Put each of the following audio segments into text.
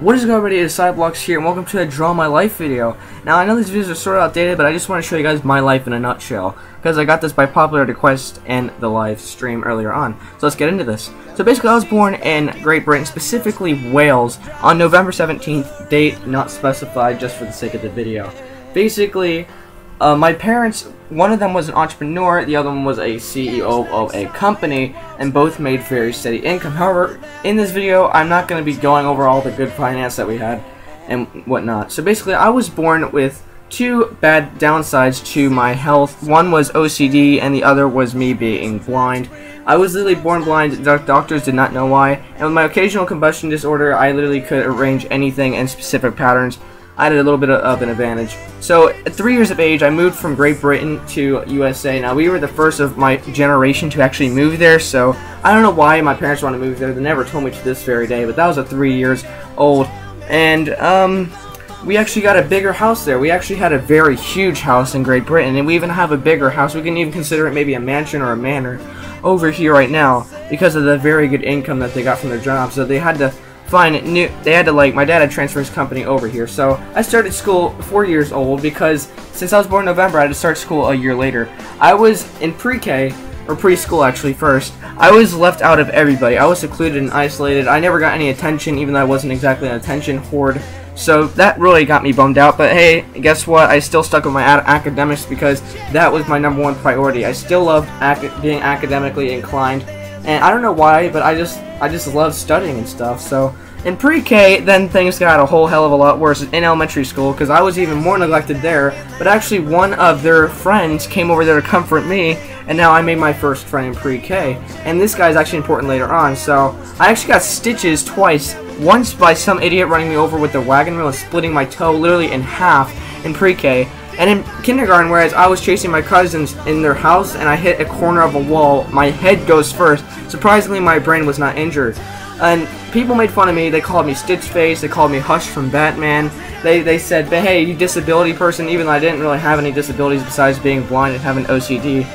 What is going on everybody, it's Cyblox here, and welcome to a Draw My Life video. Now, I know these videos are sort of outdated, but I just want to show you guys my life in a nutshell, because I got this by popular request and the live stream earlier on. So let's get into this. So basically, I was born in Great Britain, specifically Wales, on November 17th, date not specified just for the sake of the video. Basically, uh, my parents, one of them was an entrepreneur, the other one was a CEO of a company, and both made very steady income. However, in this video, I'm not going to be going over all the good finance that we had and whatnot. So basically, I was born with two bad downsides to my health. One was OCD, and the other was me being blind. I was literally born blind, doctors did not know why, and with my obsessive compulsive disorder, I literally could arrange anything in specific patterns. I had a little bit of an advantage. So, at three years of age, I moved from Great Britain to USA. Now, we were the first of my generation to actually move there, so I don't know why my parents want to move there. They never told me to this very day, but that was at three years old. And, um, we actually got a bigger house there. We actually had a very huge house in Great Britain, and we even have a bigger house. We can even consider it maybe a mansion or a manor over here right now because of the very good income that they got from their job. So they had to find new they had to like my dad had transferred his company over here. So I started school four years old because since I was born in November I had to start school a year later. I was in pre-K or preschool actually first. I was left out of everybody. I was secluded and isolated. I never got any attention even though I wasn't exactly an attention hoard so that really got me bummed out. But hey guess what? I still stuck with my academics because that was my number one priority. I still loved ac being academically inclined and I don't know why, but I just I just love studying and stuff. So in pre-K, then things got a whole hell of a lot worse in elementary school because I was even more neglected there. But actually, one of their friends came over there to comfort me, and now I made my first friend in pre-K. And this guy is actually important later on. So I actually got stitches twice. Once by some idiot running me over with the wagon wheel and splitting my toe literally in half in pre-K. And in kindergarten, whereas I was chasing my cousins in their house and I hit a corner of a wall, my head goes first. Surprisingly, my brain was not injured. And people made fun of me. They called me Stitch Face. They called me Hush from Batman. They, they said, but hey, you disability person, even though I didn't really have any disabilities besides being blind and having OCD.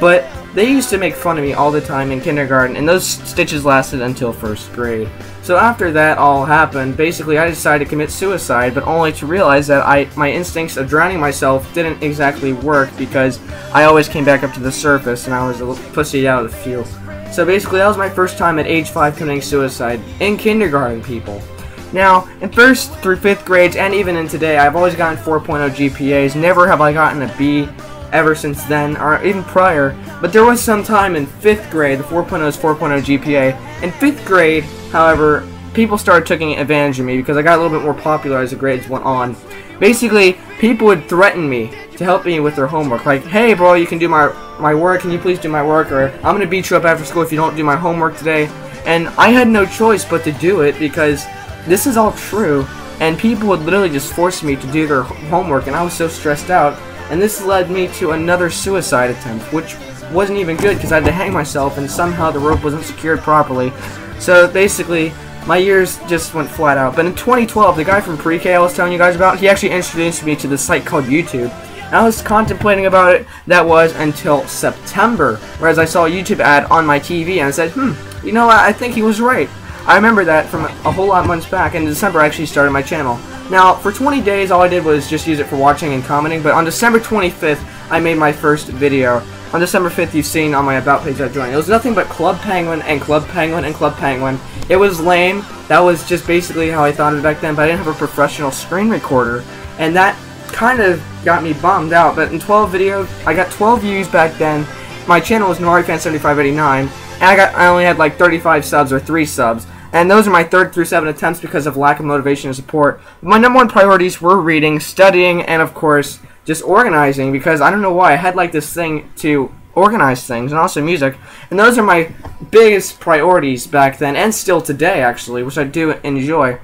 But they used to make fun of me all the time in kindergarten, and those stitches lasted until first grade. So after that all happened, basically I decided to commit suicide, but only to realize that I my instincts of drowning myself didn't exactly work because I always came back up to the surface and I was a pussy out of the field. So basically that was my first time at age 5 committing suicide in kindergarten, people. Now, in first through fifth grades, and even in today, I've always gotten 4.0 GPAs. Never have I gotten a B ever since then, or even prior. But there was some time in 5th grade, the 4.0 is 4.0 GPA. In 5th grade, however, people started taking advantage of me because I got a little bit more popular as the grades went on. Basically, people would threaten me to help me with their homework. Like, hey bro, you can do my, my work, can you please do my work? Or, I'm going to beat you up after school if you don't do my homework today. And I had no choice but to do it because this is all true. And people would literally just force me to do their homework, and I was so stressed out and this led me to another suicide attempt, which wasn't even good because I had to hang myself and somehow the rope wasn't secured properly. So basically, my years just went flat out. But in 2012, the guy from pre-K I was telling you guys about, he actually introduced me to this site called YouTube. And I was contemplating about it, that was until September, whereas I saw a YouTube ad on my TV and I said, hmm, you know what, I think he was right. I remember that from a whole lot of months back, and in December I actually started my channel. Now, for 20 days, all I did was just use it for watching and commenting, but on December 25th, I made my first video. On December 5th, you've seen on my About page I joined. It was nothing but Club Penguin and Club Penguin and Club Penguin. It was lame. That was just basically how I thought of it back then, but I didn't have a professional screen recorder, and that kind of got me bummed out. But in 12 videos, I got 12 views back then. My channel was NoriFan7589, and I got I only had like 35 subs or 3 subs. And those are my third through seven attempts because of lack of motivation and support. My number one priorities were reading, studying, and of course, just organizing because I don't know why I had like this thing to organize things and also music. And those are my biggest priorities back then and still today actually, which I do enjoy.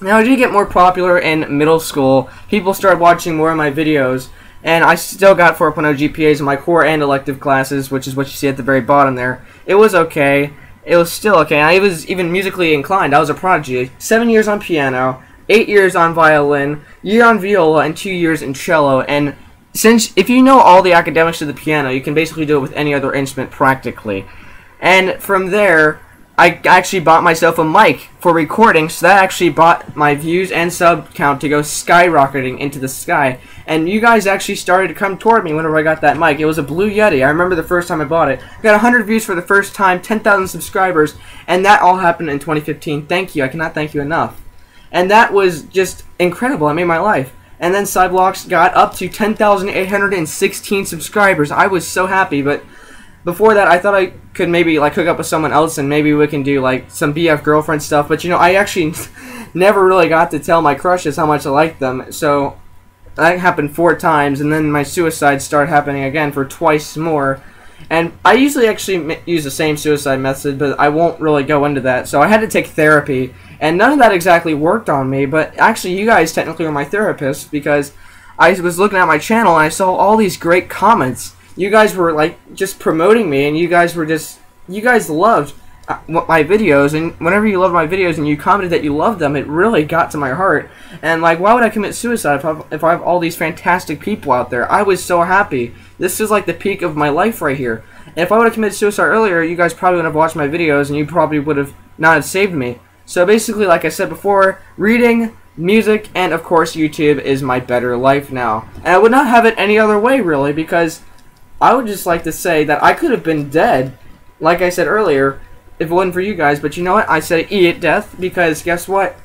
Now I did get more popular in middle school. People started watching more of my videos and I still got 4.0 GPAs in my core and elective classes, which is what you see at the very bottom there. It was okay it was still okay. I was even musically inclined. I was a prodigy. Seven years on piano, eight years on violin, year on viola, and two years in cello. And since if you know all the academics of the piano, you can basically do it with any other instrument practically. And from there, I actually bought myself a mic for recording, so that actually brought my views and sub count to go skyrocketing into the sky. And you guys actually started to come toward me whenever I got that mic. It was a Blue Yeti. I remember the first time I bought it. I got 100 views for the first time, 10,000 subscribers, and that all happened in 2015. Thank you. I cannot thank you enough. And that was just incredible. It made my life. And then Cyblox got up to 10,816 subscribers. I was so happy, but before that, I thought I could maybe like hook up with someone else and maybe we can do like some BF girlfriend stuff. But you know, I actually never really got to tell my crushes how much I liked them. So that happened four times, and then my suicide started happening again for twice more. And I usually actually use the same suicide method, but I won't really go into that. So I had to take therapy, and none of that exactly worked on me. But actually, you guys technically were my therapist because I was looking at my channel and I saw all these great comments you guys were like just promoting me, and you guys were just you guys loved Uh, my videos, and whenever you loved my videos and you commented that you loved them, it really got to my heart. And like, why would I commit suicide if I have, if I have all these fantastic people out there? I was so happy. This is like the peak of my life right here. And if I would have committed suicide earlier, you guys probably would have watched my videos, and you probably would have not have saved me. So basically, like I said before, reading, music, and of course YouTube is my better life now. And I would not have it any other way, really, because I would just like to say that I could have been dead, like I said earlier, if it wasn't for you guys. But you know what? I said eat death, because guess what?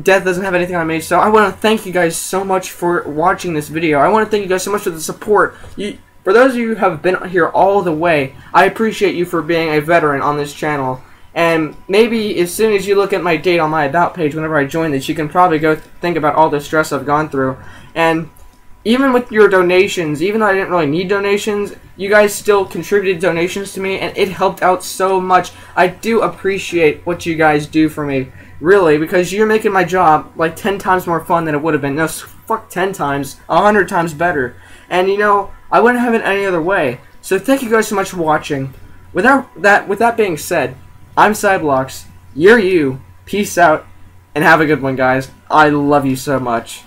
Death doesn't have anything on me. So I want to thank you guys so much for watching this video. I want to thank you guys so much for the support. You, for those of you who have been here all the way, I appreciate you for being a veteran on this channel. And maybe as soon as you look at my date on my About page, whenever I join this, you can probably go think about all the stress I've gone through. And even with your donations, even though I didn't really need donations, you guys still contributed donations to me, and it helped out so much. I do appreciate what you guys do for me, really, because you're making my job like 10 times more fun than it would have been. No, fuck 10 times, 100 times better. And you know, I wouldn't have it any other way. So thank you guys so much for watching. Without that, with that being said, I'm Cyblox. You're you. Peace out, and have a good one, guys. I love you so much.